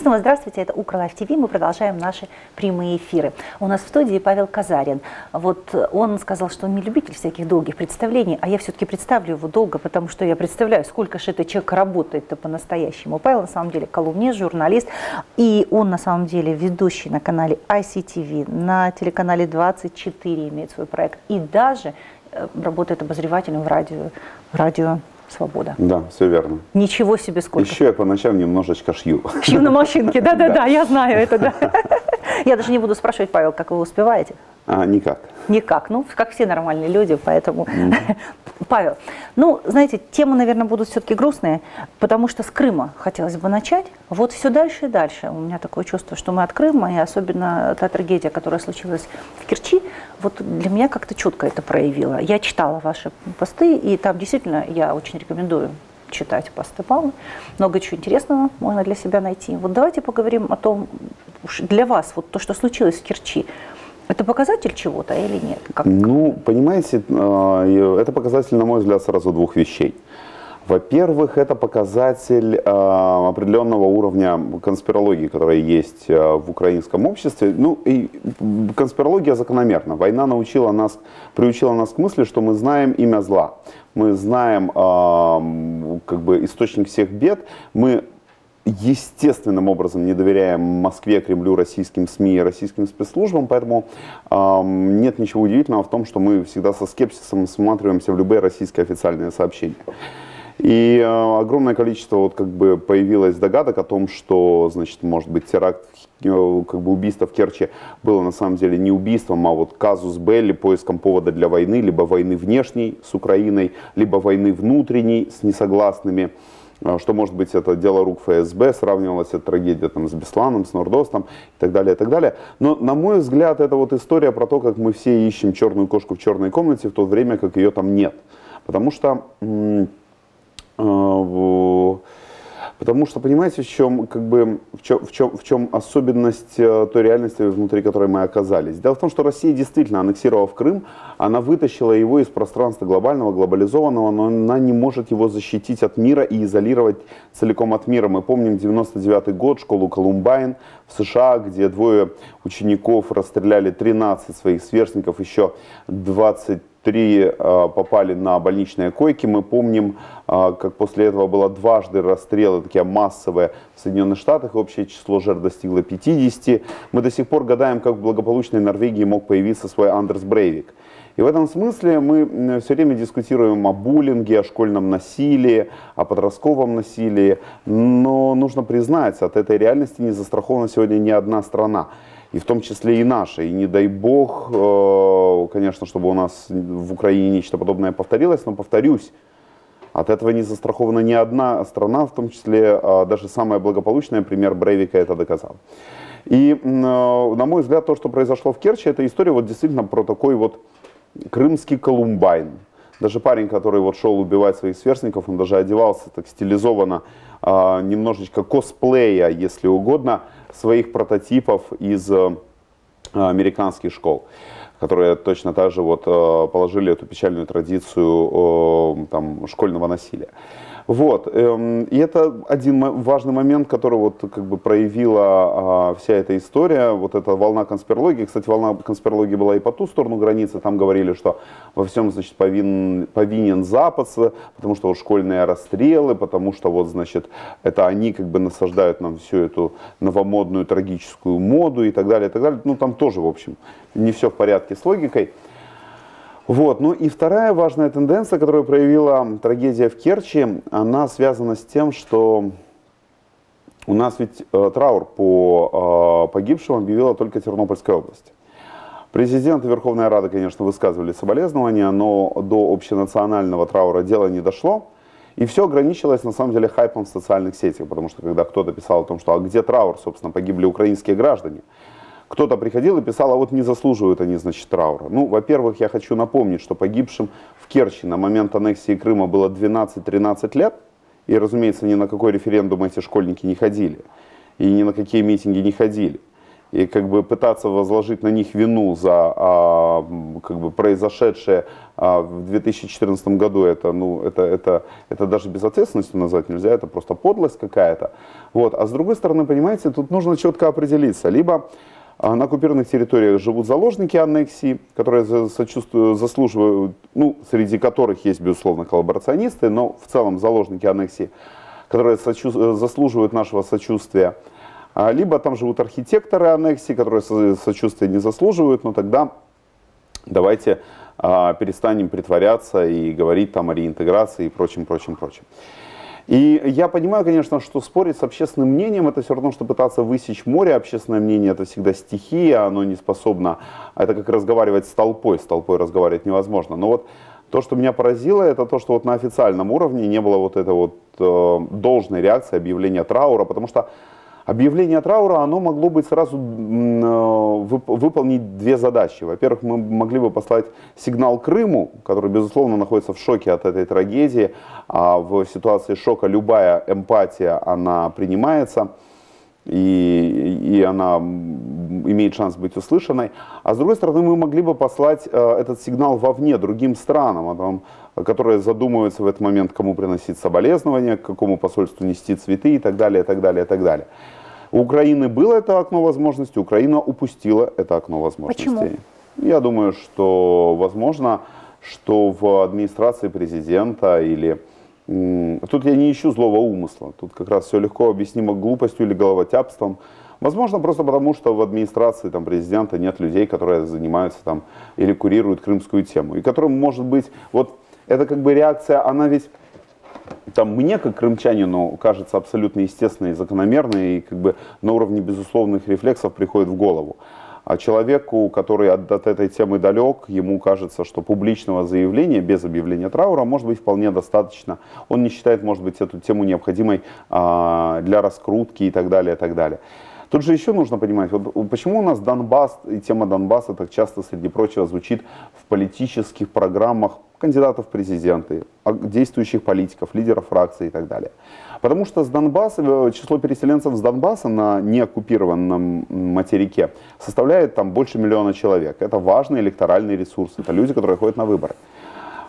снова здравствуйте, это Укра Лайф ТВ, мы продолжаем наши прямые эфиры. У нас в студии Павел Казарин. Вот он сказал, что он не любитель всяких долгих представлений, а я все-таки представлю его долго, потому что я представляю, сколько же этот человек работает-то по-настоящему. Павел на самом деле колумнист, журналист, и он на самом деле ведущий на канале ICTV, на телеканале 24 имеет свой проект, и даже э, работает обозревателем в радио, в радио свобода. Да, все верно. Ничего себе сколько. Еще я по ночам немножечко шью. Шью на машинке, да-да-да, я знаю это, да. Я даже не буду спрашивать, Павел, как вы успеваете. А, никак. Никак, ну, как все нормальные люди, поэтому... Павел, ну, знаете, темы, наверное, будут все-таки грустные, потому что с Крыма хотелось бы начать. Вот все дальше и дальше. У меня такое чувство, что мы от Крыма, и особенно та трагедия, которая случилась в Керчи, вот для меня как-то четко это проявила. Я читала ваши посты, и там действительно я очень рекомендую читать посты Павла. Много чего интересного можно для себя найти. Вот давайте поговорим о том, для вас, вот то, что случилось в Керчи, это показатель чего-то или нет? Как? Ну, понимаете, а, это показатель, на мой взгляд, сразу двух вещей. Во-первых, это показатель э, определенного уровня конспирологии, которая есть э, в украинском обществе. Ну, и конспирология закономерна. Война научила нас, приучила нас к мысли, что мы знаем имя зла. Мы знаем э, как бы источник всех бед. Мы естественным образом не доверяем Москве, Кремлю, российским СМИ и российским спецслужбам, поэтому э, нет ничего удивительного в том, что мы всегда со скепсисом всматриваемся в любые российские официальные сообщения. И э, огромное количество вот как бы появилось догадок о том, что, значит, может быть, теракт, э, как бы убийство в Керчи было на самом деле не убийством, а вот казус Белли, поиском повода для войны, либо войны внешней с Украиной, либо войны внутренней с несогласными. А, что, может быть, это дело рук ФСБ, сравнивалась эта трагедия там, с Бесланом, с Нордостом и так далее, и так далее. Но, на мой взгляд, это вот история про то, как мы все ищем черную кошку в черной комнате в то время, как ее там нет. Потому что э, Потому что, понимаете, в чем, как бы, в чем, в чем, в чем особенность э, той реальности, внутри которой мы оказались? Дело в том, что Россия действительно, аннексировав Крым, она вытащила его из пространства глобального, глобализованного, но она не может его защитить от мира и изолировать целиком от мира. Мы помним 99 год, школу Колумбайн в США, где двое учеников расстреляли 13 своих сверстников, еще 20 три э, попали на больничные койки. Мы помним, э, как после этого было дважды расстрелы, такие массовые в Соединенных Штатах, общее число жертв достигло 50. Мы до сих пор гадаем, как в благополучной Норвегии мог появиться свой Андерс Брейвик. И в этом смысле мы все время дискутируем о буллинге, о школьном насилии, о подростковом насилии. Но нужно признать, от этой реальности не застрахована сегодня ни одна страна и в том числе и наша. И не дай бог, э, конечно, чтобы у нас в Украине нечто подобное повторилось, но повторюсь, от этого не застрахована ни одна страна, в том числе э, даже самая благополучная, пример Брейвика это доказал. И, э, на мой взгляд, то, что произошло в Керчи, это история вот действительно про такой вот крымский Колумбайн. Даже парень, который вот шел убивать своих сверстников, он даже одевался так стилизованно, немножечко косплея, если угодно, своих прототипов из э, американских школ которые точно так же вот э, положили эту печальную традицию там, школьного насилия. Вот. Эм, и это один важный момент, который вот как бы проявила а, вся эта история, вот эта волна конспирологии. Кстати, волна конспирологии была и по ту сторону границы. Там говорили, что во всем, значит, повинен, повинен Запад, потому что вот школьные расстрелы, потому что вот, значит, это они как бы насаждают нам всю эту новомодную трагическую моду и так далее, и так далее. Ну, там тоже, в общем, не все в порядке с логикой. Вот. Ну и вторая важная тенденция, которую проявила трагедия в Керчи, она связана с тем, что у нас ведь э, траур по э, погибшим объявила только Тернопольская область. Президент и Верховная Рада, конечно, высказывали соболезнования, но до общенационального траура дело не дошло. И все ограничилось, на самом деле, хайпом в социальных сетях, потому что когда кто-то писал о том, что а где траур, собственно, погибли украинские граждане, кто-то приходил и писал, а вот не заслуживают они, значит, траура. Ну, во-первых, я хочу напомнить, что погибшим в Керчи на момент аннексии Крыма было 12-13 лет, и, разумеется, ни на какой референдум эти школьники не ходили, и ни на какие митинги не ходили. и как бы пытаться возложить на них вину за а, как бы произошедшее а, в 2014 году, это, ну, это, это, это даже безответственностью назвать нельзя, это просто подлость какая-то. Вот. А с другой стороны, понимаете, тут нужно четко определиться. Либо на оккупированных территориях живут заложники аннексии, которые заслуживают, ну, среди которых есть, безусловно, коллаборационисты, но в целом заложники аннексии, которые заслуживают нашего сочувствия. А, либо там живут архитекторы аннексии, которые сочувствия не заслуживают, но тогда давайте а, перестанем притворяться и говорить там о реинтеграции и прочем, прочем, прочем. И я понимаю, конечно, что спорить с общественным мнением это все равно, что пытаться высечь море. Общественное мнение это всегда стихия, оно не способно, это как разговаривать с толпой, с толпой разговаривать невозможно. Но вот то, что меня поразило, это то, что вот на официальном уровне не было вот этой вот э, должной реакции, объявления траура, потому что Объявление траура, оно могло быть сразу э, выполнить две задачи. Во-первых, мы могли бы послать сигнал Крыму, который, безусловно, находится в шоке от этой трагедии. А в ситуации шока любая эмпатия, она принимается и, и она имеет шанс быть услышанной. А с другой стороны, мы могли бы послать э, этот сигнал вовне, другим странам, том, которые задумываются в этот момент, кому приносить соболезнования, к какому посольству нести цветы и так далее, и так далее, и так далее. У Украины было это окно возможностей, Украина упустила это окно возможностей. Почему? Я думаю, что возможно, что в администрации президента или Тут я не ищу злого умысла. Тут как раз все легко объяснимо глупостью или головотяпством. Возможно, просто потому, что в администрации там, президента нет людей, которые занимаются там, или курируют крымскую тему. И которым, может быть, вот это как бы реакция, она ведь там мне, как крымчанину, кажется абсолютно естественной и закономерной, и как бы на уровне безусловных рефлексов приходит в голову. А человеку, который от, от этой темы далек, ему кажется, что публичного заявления без объявления траура может быть вполне достаточно. Он не считает, может быть, эту тему необходимой а, для раскрутки и так далее, и так далее. Тут же еще нужно понимать, вот почему у нас Донбасс и тема Донбасса так часто, среди прочего, звучит в политических программах кандидатов в президенты, а, действующих политиков, лидеров фракций и так далее. Потому что с Донбасса, э, число переселенцев с Донбасса на неоккупированном материке составляет там больше миллиона человек. Это важный электоральный ресурс, это люди, которые ходят на выборы.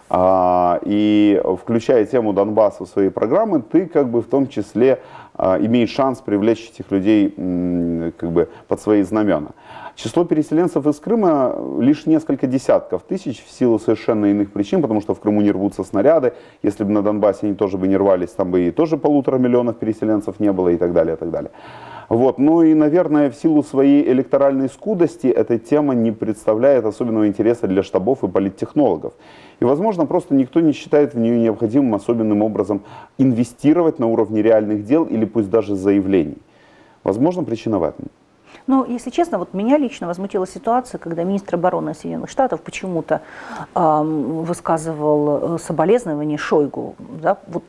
А, и включая тему Донбасса в свои программы, ты как бы в том числе а, имеешь шанс привлечь этих людей как бы под свои знамена. Число переселенцев из Крыма лишь несколько десятков тысяч в силу совершенно иных причин, потому что в Крыму не рвутся снаряды. Если бы на Донбассе они тоже бы не рвались, там бы и тоже полутора миллионов переселенцев не было и так далее, и так далее. Вот. Ну и, наверное, в силу своей электоральной скудости эта тема не представляет особенного интереса для штабов и политтехнологов. И, возможно, просто никто не считает в нее необходимым особенным образом инвестировать на уровне реальных дел или пусть даже заявлений. Возможно, причина в этом. Но, если честно, вот меня лично возмутила ситуация, когда министр обороны Соединенных Штатов почему-то э, высказывал соболезнования Шойгу. Да? Вот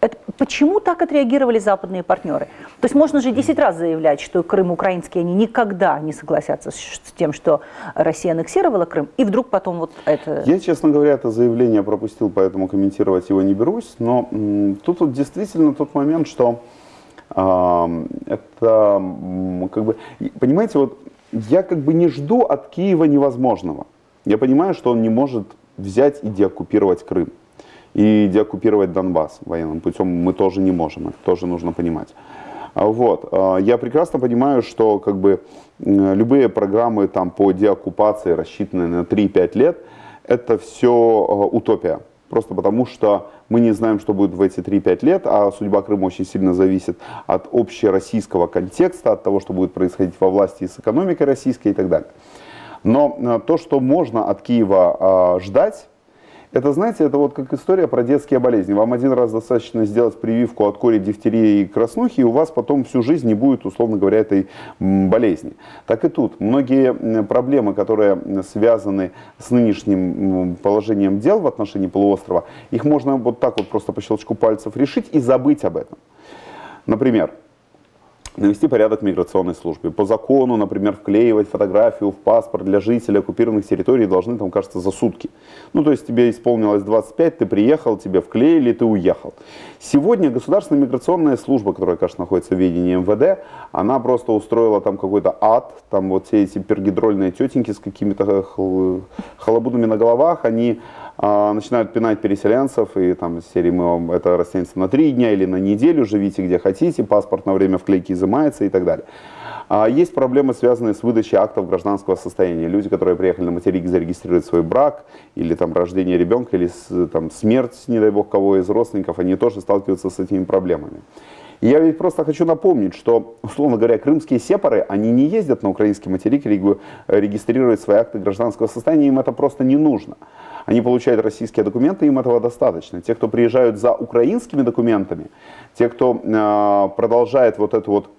это, почему так отреагировали западные партнеры? То есть можно же 10 раз заявлять, что Крым украинский, они никогда не согласятся с, с тем, что Россия аннексировала Крым, и вдруг потом вот это... Я, честно говоря, это заявление пропустил, поэтому комментировать его не берусь, но м, тут вот действительно тот момент, что это как бы, понимаете, вот я как бы не жду от Киева невозможного. Я понимаю, что он не может взять и деоккупировать Крым. И деоккупировать Донбасс военным путем мы тоже не можем. Это тоже нужно понимать. А вот. А, я прекрасно понимаю, что как бы любые программы там, по деоккупации, рассчитанные на 3-5 лет, это все а, утопия. Просто потому, что мы не знаем, что будет в эти 3-5 лет, а судьба Крыма очень сильно зависит от общероссийского контекста, от того, что будет происходить во власти с экономикой российской и так далее. Но э, то, что можно от Киева э, ждать, это, знаете, это вот как история про детские болезни. Вам один раз достаточно сделать прививку от кори, дифтерии и краснухи, и у вас потом всю жизнь не будет, условно говоря, этой болезни. Так и тут. Многие проблемы, которые связаны с нынешним положением дел в отношении полуострова, их можно вот так вот просто по щелчку пальцев решить и забыть об этом. Например, навести порядок в миграционной службе. По закону, например, вклеивать фотографию в паспорт для жителей оккупированных территорий должны, там, кажется, за сутки. Ну, то есть тебе исполнилось 25, ты приехал, тебе вклеили, ты уехал. Сегодня государственная миграционная служба, которая, конечно, находится в ведении МВД, она просто устроила там какой-то ад, там вот все эти пергидрольные тетеньки с какими-то халабудами на головах, они начинают пинать переселенцев, и там серии мы вам это растянется на три дня или на неделю, живите где хотите, паспорт на время вклейки изымается и так далее. А есть проблемы, связанные с выдачей актов гражданского состояния. Люди, которые приехали на материк зарегистрировать свой брак, или там рождение ребенка, или там смерть, не дай бог, кого из родственников, они тоже сталкиваются с этими проблемами. И я ведь просто хочу напомнить, что, условно говоря, крымские сепары, они не ездят на украинский материк регистрировать свои акты гражданского состояния, им это просто не нужно. Они получают российские документы, им этого достаточно. Те, кто приезжают за украинскими документами, те, кто э, продолжает вот эту вот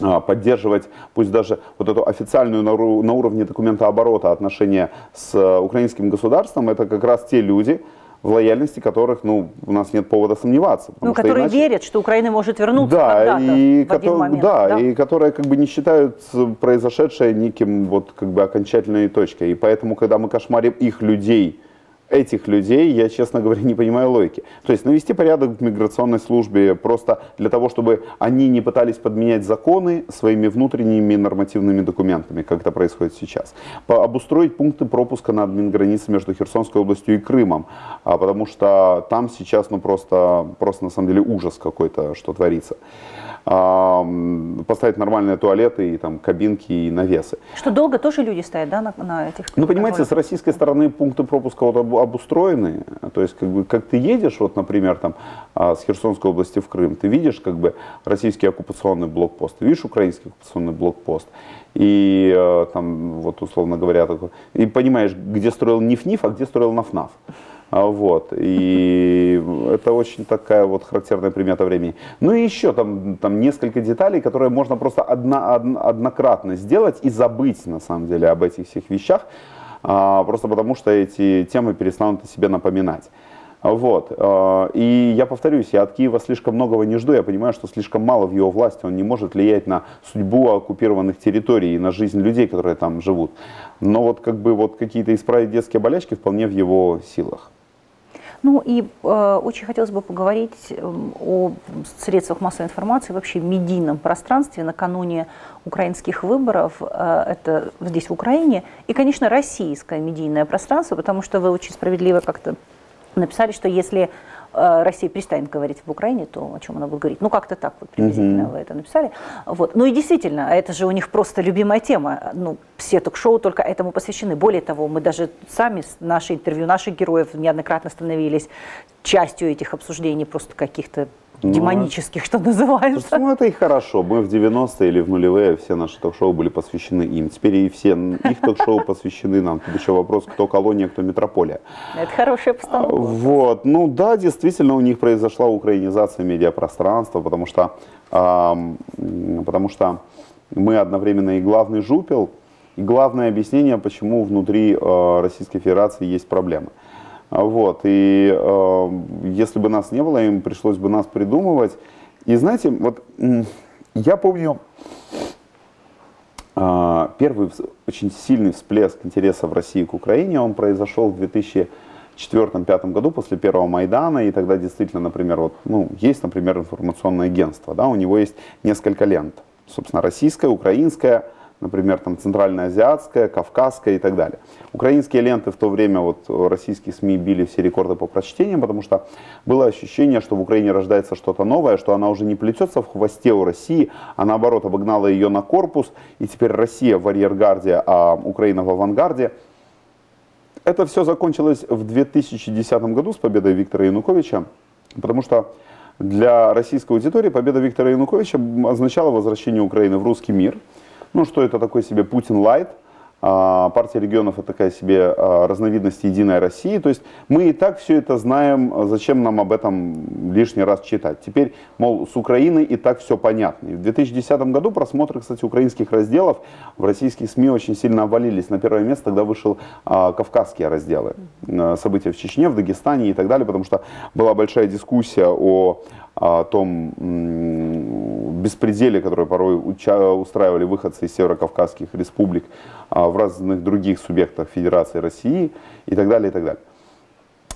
а, поддерживать, пусть даже вот эту официальную на уровне документа оборота отношения с э, украинским государством, это как раз те люди, в лояльности которых ну, у нас нет повода сомневаться. Ну, которые иначе... верят, что Украина может вернуться да, и в один ко- момент. Да, да, и которые как бы не считают произошедшее неким вот как бы окончательной точкой. И поэтому, когда мы кошмарим их людей, этих людей, я, честно говоря, не понимаю логики. То есть навести порядок в миграционной службе просто для того, чтобы они не пытались подменять законы своими внутренними нормативными документами, как это происходит сейчас. Обустроить пункты пропуска на админгранице между Херсонской областью и Крымом, а, потому что там сейчас ну, просто, просто на самом деле ужас какой-то, что творится поставить нормальные туалеты и там кабинки и навесы. Что долго тоже люди стоят, да, на, на этих? Ну, понимаете, с российской стороны пункты пропуска вот обустроены. То есть, как бы, как ты едешь, вот, например, там, а, с Херсонской области в Крым, ты видишь, как бы, российский оккупационный блокпост, ты видишь украинский оккупационный блокпост, и э, там, вот, условно говоря, такой, и понимаешь, где строил НИФ-НИФ, а где строил НАФ-НАФ. А, вот. И это очень такая вот характерная примета времени. Ну и еще там, там несколько деталей, которые можно просто одно, одно, однократно сделать и забыть на самом деле об этих всех вещах, а, просто потому что эти темы перестанут о себе напоминать. Вот. А, и я повторюсь, я от Киева слишком многого не жду, я понимаю, что слишком мало в его власти, он не может влиять на судьбу оккупированных территорий и на жизнь людей, которые там живут. Но вот как бы вот какие-то исправить детские болячки вполне в его силах. Ну и э, очень хотелось бы поговорить эм, о средствах массовой информации, вообще медийном пространстве накануне украинских выборов, э, это здесь в Украине, и, конечно, российское медийное пространство, потому что вы очень справедливо как-то написали, что если Россия перестанет говорить в Украине, то о чем она будет говорить. Ну, как-то так вот приблизительно mm-hmm. вы это написали. Вот. Ну и действительно, это же у них просто любимая тема. Ну, все ток-шоу только этому посвящены. Более того, мы даже сами, наши интервью наших героев неоднократно становились частью этих обсуждений просто каких-то ну, демонических, что называется. Слушайте, ну это и хорошо. Мы в 90-е или в нулевые все наши ток-шоу были посвящены им. Теперь и все их ток-шоу посвящены нам. Тут еще вопрос, кто колония, кто метрополия. Это хорошая постановка. Вот. Ну да, действительно, у них произошла украинизация медиапространства, потому что, э, потому что мы одновременно и главный жупел, и главное объяснение, почему внутри э, Российской Федерации есть проблемы. Вот, и э, если бы нас не было, им пришлось бы нас придумывать. И знаете, вот я помню э, первый очень сильный всплеск интереса в России к Украине, он произошел в 2004-2005 году после первого Майдана, и тогда действительно, например, вот, ну, есть, например, информационное агентство, да, у него есть несколько лент, собственно, российская, украинская, например, там центральноазиатская, кавказская и так далее. Украинские ленты в то время, вот российские СМИ били все рекорды по прочтениям, потому что было ощущение, что в Украине рождается что-то новое, что она уже не плетется в хвосте у России, а наоборот обогнала ее на корпус, и теперь Россия в арьергарде, а Украина в авангарде. Это все закончилось в 2010 году с победой Виктора Януковича, потому что для российской аудитории победа Виктора Януковича означала возвращение Украины в русский мир – ну, что это такой себе Путин лайт. А, партия регионов это такая себе а, разновидность Единой России. То есть мы и так все это знаем, зачем нам об этом лишний раз читать. Теперь, мол, с Украиной и так все понятно. И в 2010 году просмотры, кстати, украинских разделов в российских СМИ очень сильно обвалились. На первое место тогда вышел а, кавказские разделы. События в Чечне, в Дагестане и так далее, потому что была большая дискуссия о о том, беспределе, которое порой устраивали выходцы из северокавказских республик а, в разных других субъектах Федерации России и так далее, и так далее.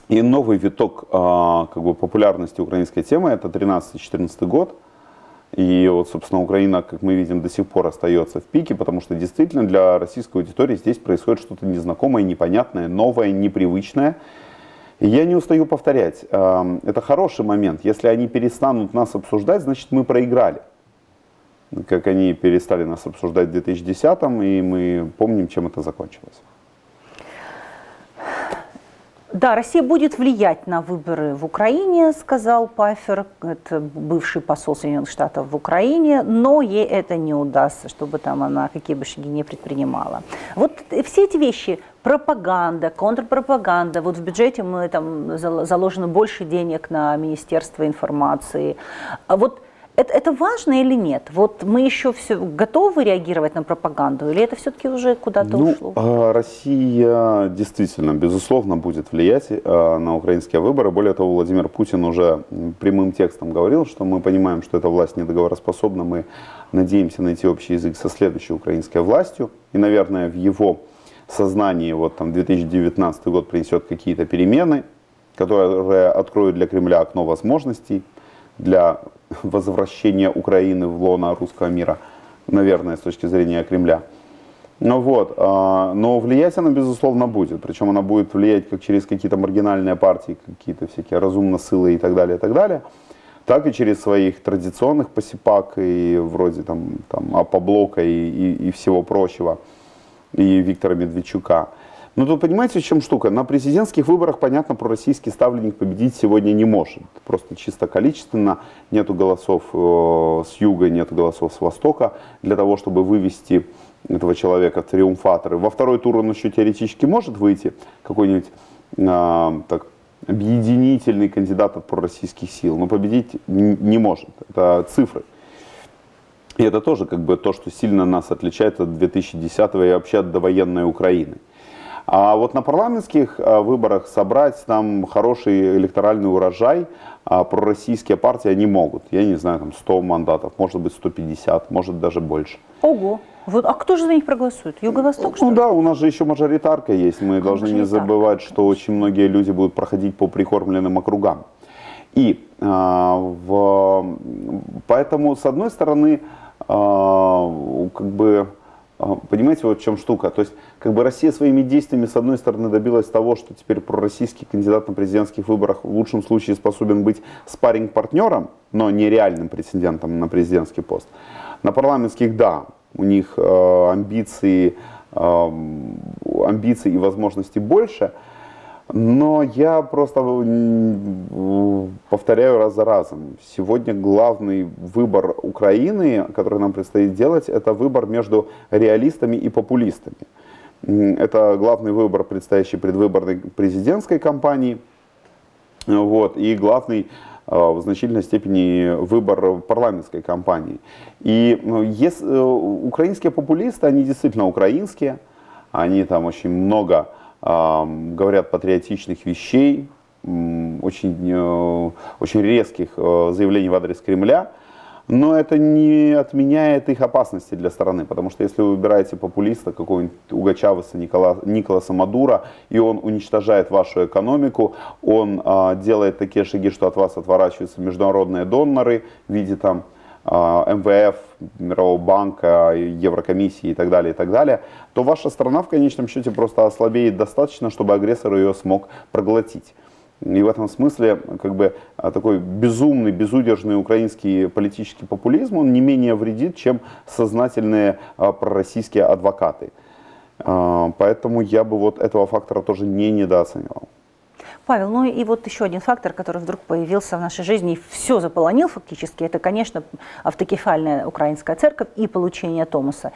И новый виток а, как бы, популярности украинской темы это 13-14 год. И вот, собственно, Украина, как мы видим, до сих пор остается в пике, потому что действительно для российской аудитории здесь происходит что-то незнакомое, непонятное, новое, непривычное. Я не устаю повторять, это хороший момент. Если они перестанут нас обсуждать, значит мы проиграли. Как они перестали нас обсуждать в 2010 и мы помним, чем это закончилось. Да, Россия будет влиять на выборы в Украине, сказал Пафер, это бывший посол Соединенных Штатов в Украине, но ей это не удастся, чтобы там она какие бы шаги не предпринимала. Вот все эти вещи, пропаганда, контрпропаганда, вот в бюджете мы там заложено больше денег на Министерство информации. А вот это, это важно или нет? Вот мы еще все готовы реагировать на пропаганду, или это все-таки уже куда-то ну, ушло? А, Россия действительно, безусловно, будет влиять а, на украинские выборы. Более того, Владимир Путин уже прямым текстом говорил, что мы понимаем, что эта власть недоговороспособна, мы надеемся найти общий язык со следующей украинской властью. И, наверное, в его сознании вот там 2019 год принесет какие-то перемены, которые откроют для Кремля окно возможностей для возвращения Украины в лоно русского мира, наверное, с точки зрения Кремля. Ну вот, а, но влиять она, безусловно, будет. Причем она будет влиять как через какие-то маргинальные партии, какие-то всякие разумно сылы и так далее, и так далее, так и через своих традиционных посипак и вроде там, там Апоблока и, и, и всего прочего, и Виктора Медведчука. Ну, тут понимаете, в чем штука? На президентских выборах, понятно, пророссийский ставленник победить сегодня не может. Просто чисто количественно нету голосов э, с юга, нету голосов с востока для того, чтобы вывести этого человека триумфаторы. Во второй тур он еще теоретически может выйти, какой-нибудь э, так, объединительный кандидат от пророссийских сил, но победить не может. Это цифры. И это тоже как бы то, что сильно нас отличает от 2010 и вообще от довоенной Украины. А вот на парламентских а, выборах собрать там хороший электоральный урожай а пророссийские партии они могут. Я не знаю, там 100 мандатов, может быть 150, может даже больше. Ого! Вот, а кто же за них проголосует? Юго-Восток, что Ну да, у нас же еще мажоритарка есть. Мы а должны не забывать, что очень многие люди будут проходить по прикормленным округам. И а, в, поэтому, с одной стороны, а, как бы понимаете, вот в чем штука. То есть, как бы Россия своими действиями, с одной стороны, добилась того, что теперь пророссийский кандидат на президентских выборах в лучшем случае способен быть спарринг-партнером, но не реальным претендентом на президентский пост. На парламентских, да, у них э, амбиции, э, амбиций и возможностей больше – но я просто повторяю раз за разом. Сегодня главный выбор Украины, который нам предстоит делать, это выбор между реалистами и популистами. Это главный выбор предстоящей предвыборной президентской кампании. Вот, и главный а, в значительной степени выбор парламентской кампании. И ну, если, э, украинские популисты, они действительно украинские, они там очень много говорят патриотичных вещей, очень, э, очень резких э, заявлений в адрес Кремля, но это не отменяет их опасности для страны, потому что если вы выбираете популиста какого-нибудь Угачаваса Никола, Николаса Мадура, и он уничтожает вашу экономику, он а, делает такие шаги, что от вас отворачиваются международные доноры в виде там МВФ, Мирового банка, Еврокомиссии и так далее, и так далее, то ваша страна в конечном счете просто ослабеет достаточно, чтобы агрессор ее смог проглотить. И в этом смысле как бы а, такой безумный, безудержный украинский политический популизм, он не менее вредит, чем сознательные а, пророссийские адвокаты. Поэтому я бы вот этого фактора тоже не недооценивал. Павел, ну и вот еще один фактор, который вдруг появился в нашей жизни и все заполонил фактически, это, конечно, автокефальная украинская церковь и получение Томаса.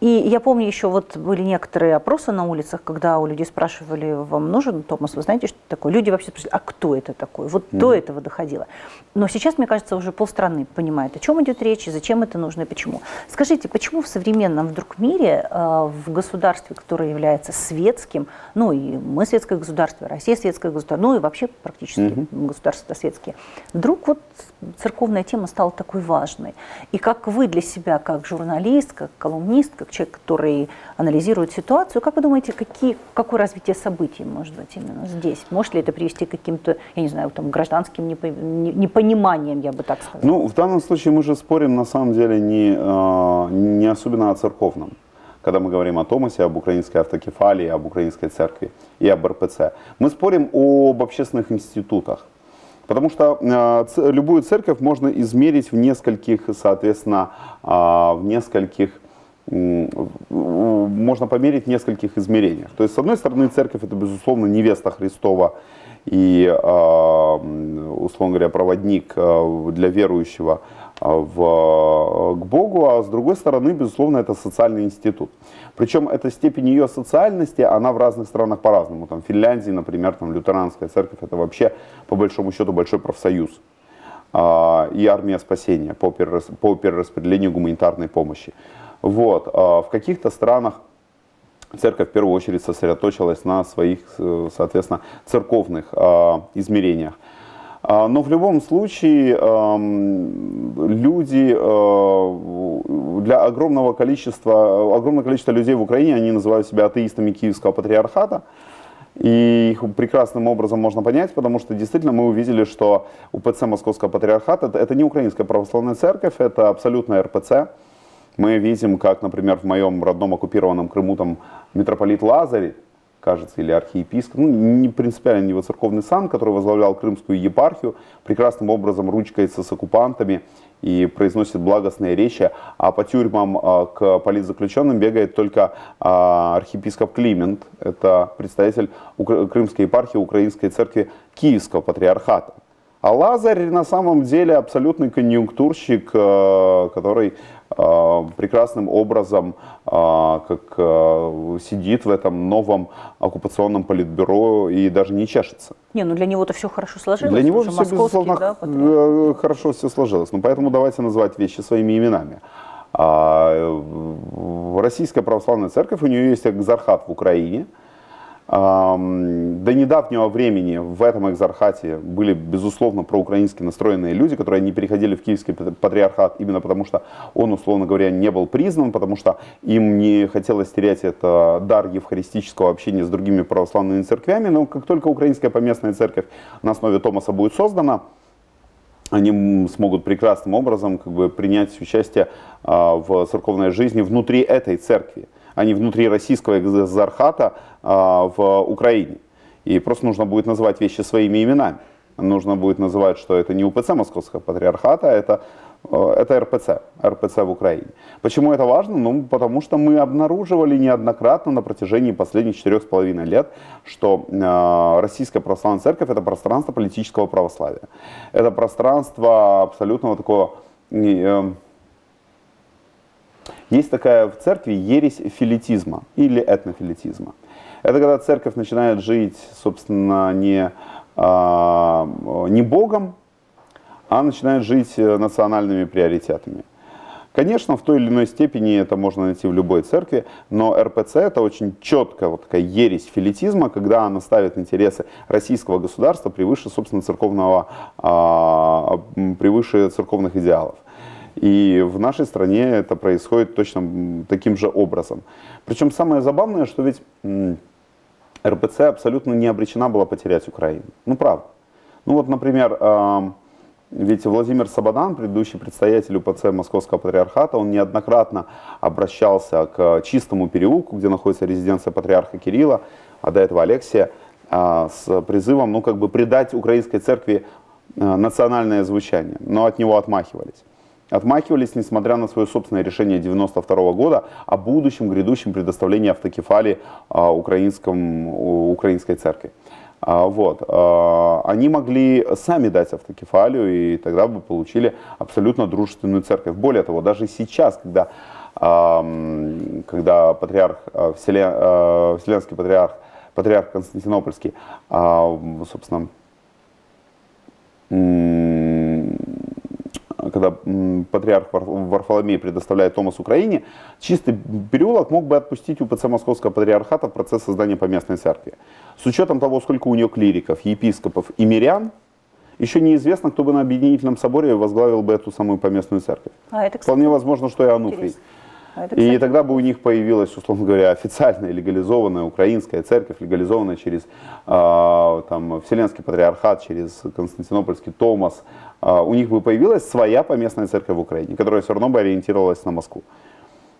И я помню еще вот были некоторые опросы на улицах, когда у людей спрашивали, вам нужен Томас, вы знаете, что такое? Люди вообще спрашивали, а кто это такой? Вот mm. до этого доходило. Но сейчас, мне кажется, уже полстраны понимает, о чем идет речь, и зачем это нужно, и почему. Скажите, почему в современном вдруг мире, э, в государстве, которое является светским, ну и мы светское государство, Россия светское государство, ну и вообще практически mm-hmm. государства светские. Вдруг вот церковная тема стала такой важной. И как вы для себя, как журналист, как колумнист, как человек, который анализирует ситуацию, как вы думаете, какие, какое развитие событий может быть именно здесь? Может ли это привести к каким-то, я не знаю, там, гражданским непониманием, я бы так сказала? Ну, в данном случае мы же спорим на самом деле не, а, не особенно о церковном когда мы говорим о Томасе, об украинской автокефалии, об украинской церкви и об РПЦ. Мы спорим об общественных институтах. Потому что э, любую церковь можно измерить в нескольких, соответственно, э, в нескольких э, можно померить в нескольких измерениях. То есть, с одной стороны, церковь это, безусловно, невеста Христова и, условно говоря, проводник для верующего в, к Богу, а с другой стороны, безусловно, это социальный институт. Причем эта степень ее социальности, она в разных странах по-разному. Там, в Финляндии, например, там, лютеранская церковь, это вообще, по большому счету, большой профсоюз а, и армия спасения по, перерас, по перераспределению гуманитарной помощи. Вот. А в каких-то странах церковь в первую очередь сосредоточилась на своих, соответственно, церковных а, измерениях. А, но в любом случае люди э, для огромного количества, огромное количество людей в Украине, они называют себя атеистами Киевского патриархата. И их прекрасным образом можно понять, потому что действительно мы увидели, что УПЦ Московского патриархата это, не Украинская православная церковь, это абсолютно РПЦ. Мы видим, как, например, в моем родном оккупированном Крыму там митрополит Лазарь, кажется, или архиепископ, ну, не принципиально его церковный сан, который возглавлял крымскую епархию, прекрасным образом ручкается с оккупантами и произносит благостные речи, а по тюрьмам а, к политзаключенным бегает только а, архиепископ Климент, это представитель Крымской епархии Украинской церкви Киевского патриархата. А Лазарь на самом деле абсолютный конъюнктурщик, а, который прекрасным образом а, как а, сидит в этом новом оккупационном политбюро и даже не чешется. Не, ну для него-то все хорошо сложилось. Для него все, безусловно, да, э, хорошо все сложилось. Ну, поэтому давайте называть вещи своими именами. Российская православная церковь, у нее есть экзархат в Украине – до недавнего времени в этом экзархате были, безусловно, проукраински настроенные люди, которые не переходили в Киевский патриархат именно потому, что он, условно говоря, не был признан, потому что им не хотелось терять это дар евхаристического общения с другими православными церквями. Но как только Украинская поместная церковь на основе Томаса будет создана, они смогут прекрасным образом как бы, принять участие а, в церковной жизни внутри этой церкви а не внутри российского экзархата а, в Украине. И просто нужно будет называть вещи своими именами. Нужно будет называть, что это не УПЦ Московского патриархата, а это, э, это РПЦ, РПЦ в Украине. Почему это важно? Ну, потому что мы обнаруживали неоднократно на протяжении последних четырех с половиной лет, что э, Российская Православная Церковь это пространство политического православия. Это пространство абсолютного такого э, есть такая в церкви ересь филитизма или этнофилитизма. Это когда церковь начинает жить, собственно, не, а, не Богом, а начинает жить э, национальными приоритетами. Конечно, в той или иной степени это можно найти в любой церкви, но РПЦ это очень четкая вот такая ересь филитизма, когда она ставит интересы российского государства превыше, собственно, церковного, а, превыше церковных идеалов. И в нашей стране это происходит точно таким же образом. Причем самое забавное, что ведь РПЦ абсолютно не обречена была потерять Украину. Ну, правда. Ну вот, например, ведь Владимир Сабадан, предыдущий предстоятель УПЦ Московского Патриархата, он неоднократно обращался к Чистому переулку, где находится резиденция патриарха Кирилла, а до этого Алексия, а, с призывом, ну, как бы придать украинской церкви а, национальное звучание, но от него отмахивались отмахивались, несмотря на свое собственное решение 1992 года о будущем грядущем предоставлении автокефалии а, украинском, украинской церкви. А, вот. А, они могли сами дать автокефалию, и тогда бы получили абсолютно дружественную церковь. Более того, даже сейчас, когда, когда патриарх, Вселен, Вселенский патриарх, патриарх Константинопольский, собственно, когда патриарх Варфоломей предоставляет Томас Украине, чистый переулок мог бы отпустить УПЦ Московского патриархата процесс создания поместной церкви. С учетом того, сколько у нее клириков, епископов и мирян, еще неизвестно, кто бы на объединительном соборе возглавил бы эту самую поместную церковь. А это, кстати, Вполне возможно, что и Ануфрий. А это, кстати... И тогда бы у них появилась, условно говоря, официальная легализованная украинская церковь, легализованная через э, там, Вселенский патриархат, через Константинопольский Томас. Э, у них бы появилась своя поместная церковь в Украине, которая все равно бы ориентировалась на Москву.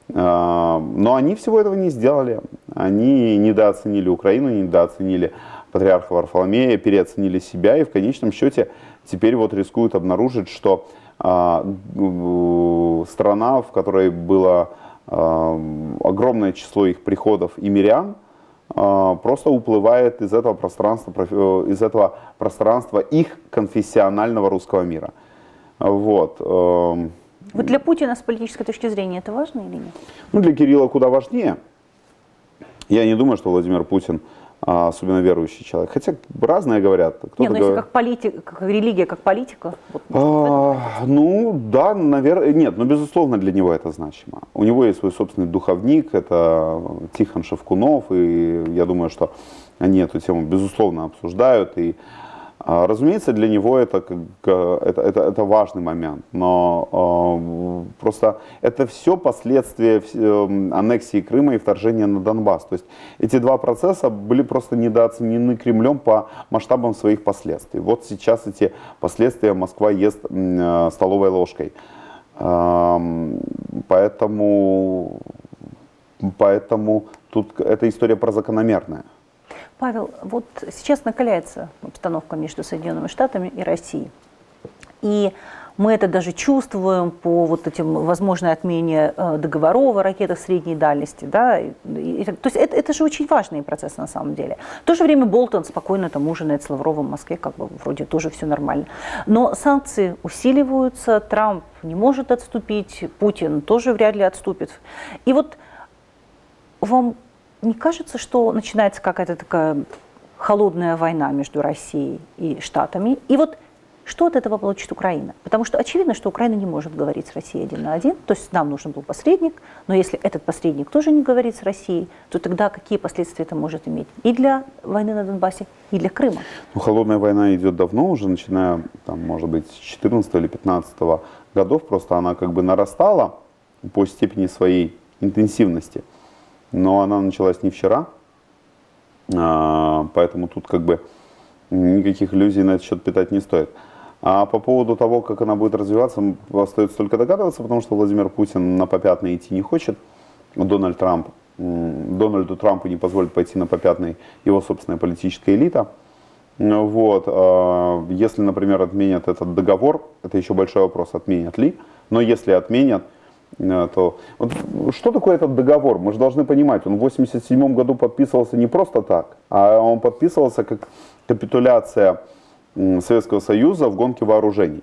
Э, но они всего этого не сделали. Они недооценили Украину, недооценили патриарха Варфоломея, переоценили себя и в конечном счете теперь вот рискуют обнаружить, что а, страна, в которой было а, огромное число их приходов и мирян, а, просто уплывает из этого пространства, э, из этого пространства их конфессионального русского мира. Вот. Вот для Путина с политической точки зрения это важно или нет? Ну, для Кирилла куда важнее. Я не думаю, что Владимир Путин особенно верующий человек. Хотя разные говорят. Нет, ну говорит... если как, политик, как религия, как политика. Вот, а, ну да, наверное, нет, но ну, безусловно для него это значимо. У него есть свой собственный духовник, это Тихон Шевкунов, и я думаю, что они эту тему безусловно обсуждают и а, разумеется, для него это, это, это, это важный момент, но э, просто это все последствия э, аннексии Крыма и вторжения на Донбасс. То есть эти два процесса были просто недооценены Кремлем по масштабам своих последствий. Вот сейчас эти последствия Москва ест э, столовой ложкой. Э, поэтому, поэтому тут эта история про закономерное. Павел, вот сейчас накаляется обстановка между Соединенными Штатами и Россией. И мы это даже чувствуем по вот этим возможной отмене э, договоров о ракетах средней дальности. Да? И, и, то есть это, это же очень важный процесс на самом деле. В то же время Болтон спокойно там ужинает с Лавровым в Москве, как бы вроде тоже все нормально. Но санкции усиливаются, Трамп не может отступить, Путин тоже вряд ли отступит. И вот вам не кажется, что начинается какая-то такая холодная война между Россией и Штатами? И вот что от этого получит Украина? Потому что очевидно, что Украина не может говорить с Россией один на один. То есть нам нужен был посредник, но если этот посредник тоже не говорит с Россией, то тогда какие последствия это может иметь и для войны на Донбассе, и для Крыма? Ну, холодная война идет давно уже, начиная, там, может быть, с 14 или 15 годов. Просто она как бы нарастала по степени своей интенсивности но она началась не вчера, а, поэтому тут как бы никаких иллюзий на этот счет питать не стоит. А по поводу того, как она будет развиваться, остается только догадываться, потому что Владимир Путин на попятный идти не хочет. Дональд Трамп, Дональду Трампу не позволит пойти на попятный его собственная политическая элита. Вот. А, если, например, отменят этот договор, это еще большой вопрос, отменят ли. Но если отменят, то вот, что такое этот договор? Мы же должны понимать, он в 1987 году подписывался не просто так, а он подписывался как капитуляция Советского Союза в гонке вооружений.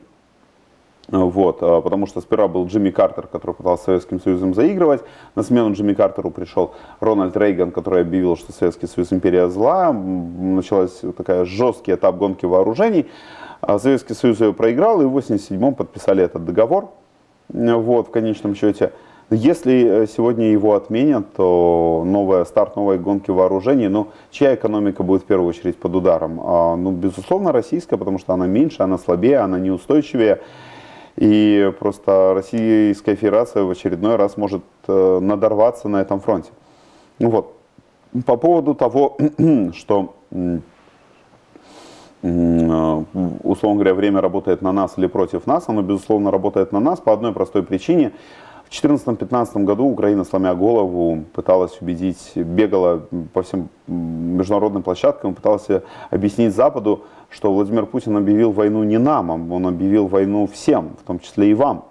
Вот, э, потому что сперва был Джимми Картер, который пытался Советским Союзом заигрывать. На смену Джимми Картеру пришел Рональд Рейган, который объявил, что Советский Союз империя зла. Началась такая жесткий этап гонки вооружений. А Советский Союз ее проиграл, и в 1987 подписали этот договор вот, в конечном счете. Если э, сегодня его отменят, то новая, старт новой гонки вооружений, ну, чья экономика будет в первую очередь под ударом? А, ну, безусловно, российская, потому что она меньше, она слабее, она неустойчивее. И просто Российская Федерация в очередной раз может э, надорваться на этом фронте. Ну вот. По поводу того, что условно говоря, время работает на нас или против нас, оно, безусловно, работает на нас по одной простой причине. В 2014-2015 году Украина, сломя голову, пыталась убедить, бегала по всем международным площадкам, пыталась объяснить Западу, что Владимир Путин объявил войну не нам, а он объявил войну всем, в том числе и вам.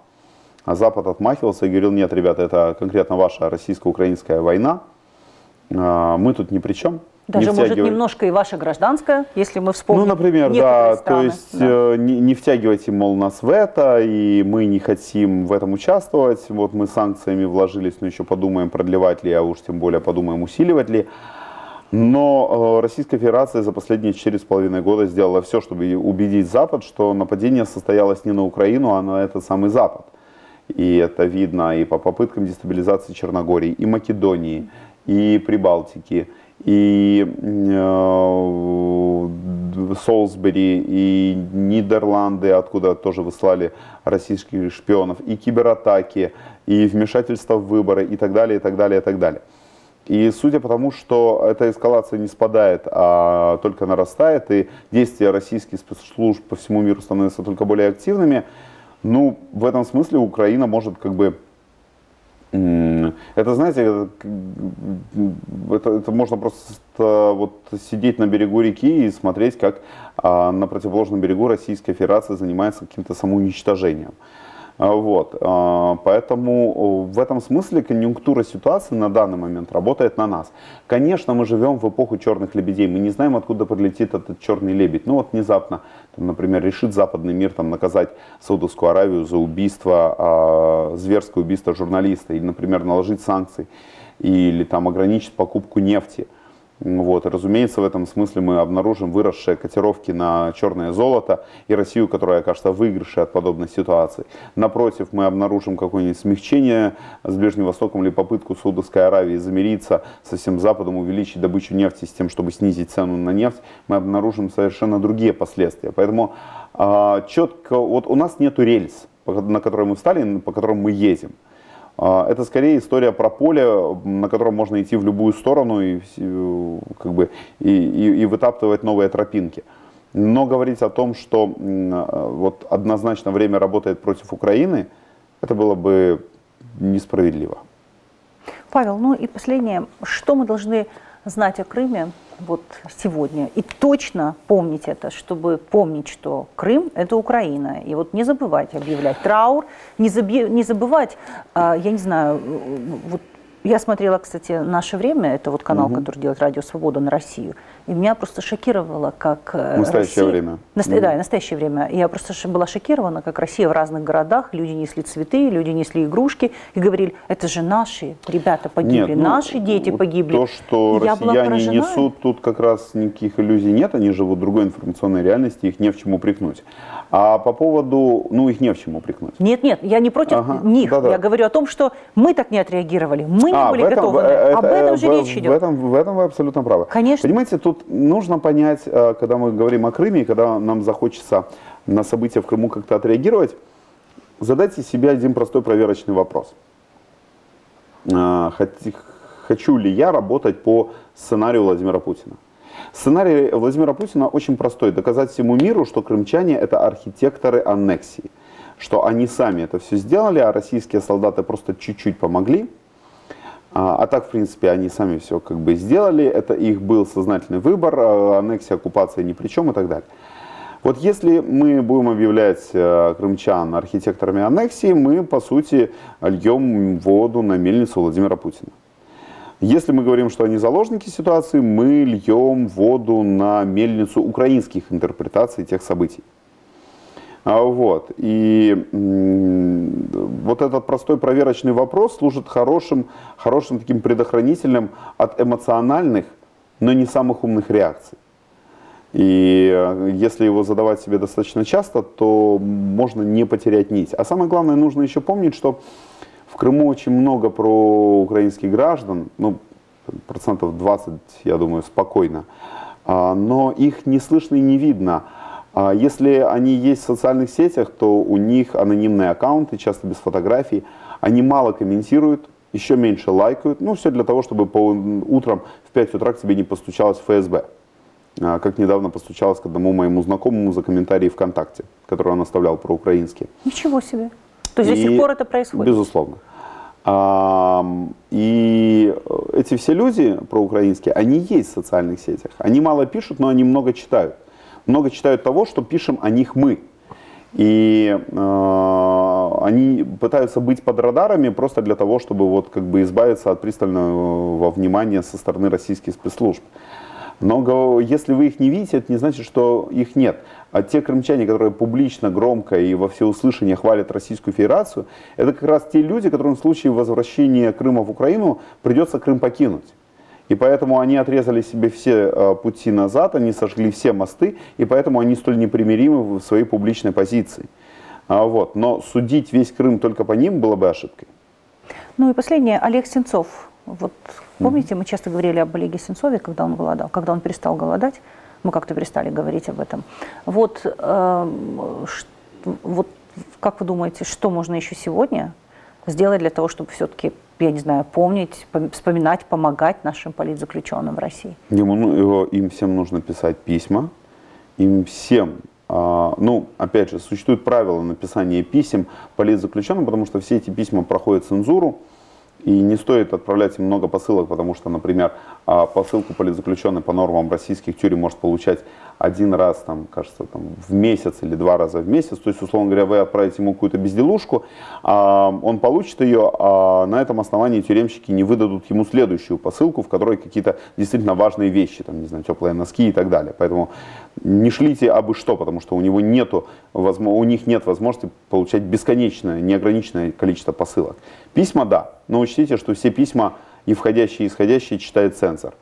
А Запад отмахивался и говорил, нет, ребята, это конкретно ваша российско-украинская война, мы тут ни при чем, даже, не может, немножко и ваша гражданская, если мы вспомним. Ну, например, да, страны. то есть да. Э, не, не втягивайте, мол, нас в это, и мы не хотим в этом участвовать. Вот мы санкциями вложились, но еще подумаем, продлевать ли, а уж тем более подумаем, усиливать ли. Но э, Российская Федерация за последние четыре с половиной года сделала все, чтобы убедить Запад, что нападение состоялось не на Украину, а на этот самый Запад. И это видно и по попыткам дестабилизации Черногории, и Македонии, и Прибалтики, и э, Солсбери, и Нидерланды, откуда тоже выслали российских шпионов, и кибератаки, и вмешательство в выборы, и так далее, и так далее, и так далее. И судя по тому, что эта эскалация не спадает, а только нарастает, и действия российских спецслужб по всему миру становятся только более активными, ну, в этом смысле Украина может как бы это, знаете, это, это можно просто вот сидеть на берегу реки и смотреть, как а, на противоположном берегу Российская Федерация занимается каким-то самоуничтожением. А, вот. А, поэтому в этом смысле конъюнктура ситуации на данный момент работает на нас. Конечно, мы живем в эпоху черных лебедей. Мы не знаем, откуда прилетит этот черный лебедь. Ну вот внезапно, там, например, решит западный мир там, наказать Саудовскую Аравию за убийство, а, зверское убийство журналиста. Или, например, наложить санкции. Или там ограничить покупку нефти. Вот. Разумеется, в этом смысле мы обнаружим выросшие котировки на черное золото и Россию, которая окажется в от подобной ситуации. Напротив, мы обнаружим какое-нибудь смягчение с Ближним Востоком или попытку Саудовской Аравии замириться со всем Западом, увеличить добычу нефти с тем, чтобы снизить цену на нефть. Мы обнаружим совершенно другие последствия. Поэтому э, четко, вот у нас нет рельс, на которые мы встали, по которым мы едем. А, это скорее история про поле, на котором можно идти в любую сторону и, как бы, и, и, и вытаптывать новые тропинки. Но говорить о том, что вот однозначно время работает против Украины, это было бы несправедливо. Павел, ну и последнее. Что мы должны знать о Крыме вот сегодня и точно помнить это, чтобы помнить, что Крым – это Украина. И вот не забывать объявлять траур, не, заби, не забывать, а, я не знаю, вот я смотрела, кстати, «Наше время», это вот канал, угу. который делает «Радио Свобода» на Россию, и меня просто шокировало, как э, Настоящее Россия... время. Наста... Да, настоящее время. Я просто была шокирована, как Россия в разных городах, люди несли цветы, люди несли игрушки и говорили, это же наши ребята погибли, Нет, ну, наши дети погибли. То, что я россияне несут, тут как раз никаких иллюзий нет, они живут в другой информационной реальности, их не в чем упрекнуть. А по поводу, ну их не в чем упрекнуть. Нет, нет, я не против ага, них, да, да. я говорю о том, что мы так не отреагировали, мы не а, были этом, готовы. Это, Об этом же в, речь идет. В этом, в этом вы абсолютно правы. Конечно. Понимаете, тут нужно понять, э, когда мы говорим о Крыме, и когда нам захочется на события в Крыму как-то отреагировать, задайте себе один простой проверочный вопрос. Э, хочу ли я работать по сценарию Владимира Путина? Сценарий Владимира Путина очень простой. Доказать всему миру, что крымчане это архитекторы аннексии. Что они сами это все сделали, а российские солдаты просто чуть-чуть помогли. А, а так, в принципе, они сами все как бы сделали, это их был сознательный выбор, а аннексия, оккупация ни при чем и так далее. Вот если мы будем объявлять э, крымчан архитекторами аннексии, мы, по сути, льем воду на мельницу Владимира Путина. Если мы говорим, что они заложники ситуации, мы льем воду на мельницу украинских интерпретаций тех событий. А, вот. И вот этот простой проверочный вопрос служит хорошим, хорошим таким предохранителем от эмоциональных, но не самых умных реакций. И э, если его задавать себе достаточно часто, то можно не потерять нить. А самое главное, нужно еще помнить, что в Крыму очень много проукраинских граждан, ну, процентов 20, я думаю, спокойно, а, но их не слышно и не видно. А если они есть в социальных сетях, то у них анонимные аккаунты, часто без фотографий. Они мало комментируют, еще меньше лайкают. Ну, все для того, чтобы по утром в 5 утра к тебе не постучалось ФСБ. А, как недавно постучалось к одному моему знакомому за комментарии ВКонтакте, который он оставлял про украинские. Ничего себе. То есть и, до сих пор это происходит? Безусловно. И эти все люди проукраинские, они есть в социальных сетях. Они мало пишут, но они много читают много читают того, что пишем о них мы. И э, они пытаются быть под радарами просто для того, чтобы вот как бы избавиться от пристального внимания со стороны российских спецслужб. Но если вы их не видите, это не значит, что их нет. А те крымчане, которые публично, громко и во всеуслышание хвалят Российскую Федерацию, это как раз те люди, которым в случае возвращения Крыма в Украину придется Крым покинуть. И поэтому они отрезали себе все э, пути назад, они сожгли все мосты, и поэтому они столь непримиримы в своей публичной позиции. А, вот. Но судить весь Крым только по ним было бы ошибкой. Ну и последнее, Олег Сенцов. Вот помните, мы часто говорили об Олеге Сенцове, когда он голодал, когда он перестал голодать, мы как-то перестали говорить об этом. Вот, э, вот как вы думаете, что можно еще сегодня сделать для того, чтобы все-таки, я не знаю, помнить, вспоминать, помогать нашим политзаключенным в России? Ему, ну, его, им всем нужно писать письма, им всем а, ну, опять же, существует правило написания писем политзаключенным, потому что все эти письма проходят цензуру, и не стоит отправлять им много посылок, потому что, например, а, посылку политзаключенный по нормам российских тюрем может получать один раз, там, кажется, там, в месяц или два раза в месяц. То есть, условно говоря, вы отправите ему какую-то безделушку, а он получит ее, а на этом основании тюремщики не выдадут ему следующую посылку, в которой какие-то действительно важные вещи, там, не знаю, теплые носки и так далее. Поэтому не шлите абы что, потому что у, него нету, у них нет возможности получать бесконечное, неограниченное количество посылок. Письма, да, но учтите, что все письма, и входящие, и исходящие, читает цензор.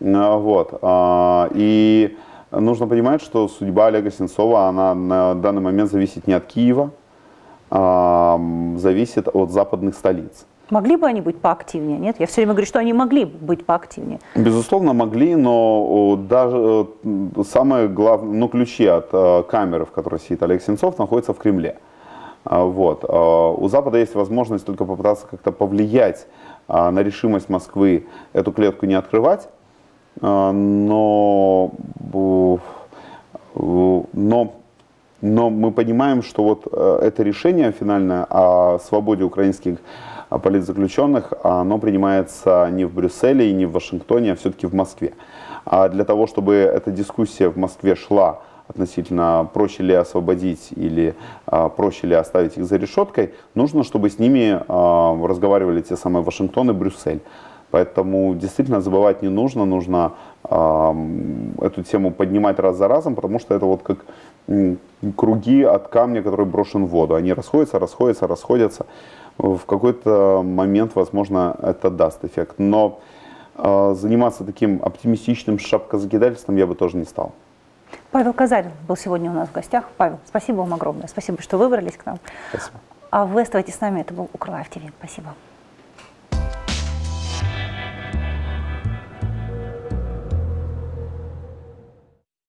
А, вот. А, и нужно понимать, что судьба Олега Сенцова, она на данный момент зависит не от Киева, а зависит от западных столиц. Могли бы они быть поактивнее, нет? Я все время говорю, что они могли быть поактивнее. Безусловно, могли, но даже самые главные, ну, ключи от э, камеры, в которой сидит Олег Сенцов, находятся в Кремле. А, вот. А, у Запада есть возможность только попытаться как-то повлиять а, на решимость Москвы эту клетку не открывать, но, но, но мы понимаем, что вот э, это решение финальное о свободе украинских политзаключенных, оно принимается не в Брюсселе и не в Вашингтоне, а все-таки в Москве. А для того, чтобы эта дискуссия в Москве шла относительно проще ли освободить или а, проще ли оставить их за решеткой, нужно, чтобы с ними а, разговаривали те самые Вашингтон и Брюссель. Поэтому действительно забывать не нужно, нужно э, эту тему поднимать раз за разом, потому что это вот как круги от камня, который брошен в воду. Они расходятся, расходятся, расходятся. В какой-то момент, возможно, это даст эффект. Но э, заниматься таким оптимистичным шапкозакидательством я бы тоже не стал. Павел Казарин был сегодня у нас в гостях. Павел, спасибо вам огромное. Спасибо, что выбрались к нам. Спасибо. А вы оставайтесь с нами. Это был Укрылаев ТВ. Спасибо.